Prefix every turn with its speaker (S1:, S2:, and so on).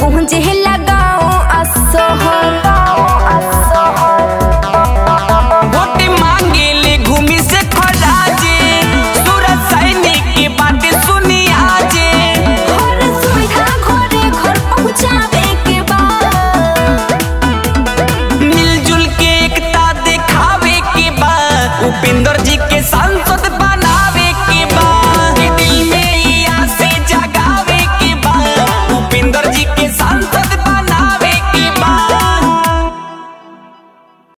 S1: पहुँचे लगा। जी के सांसद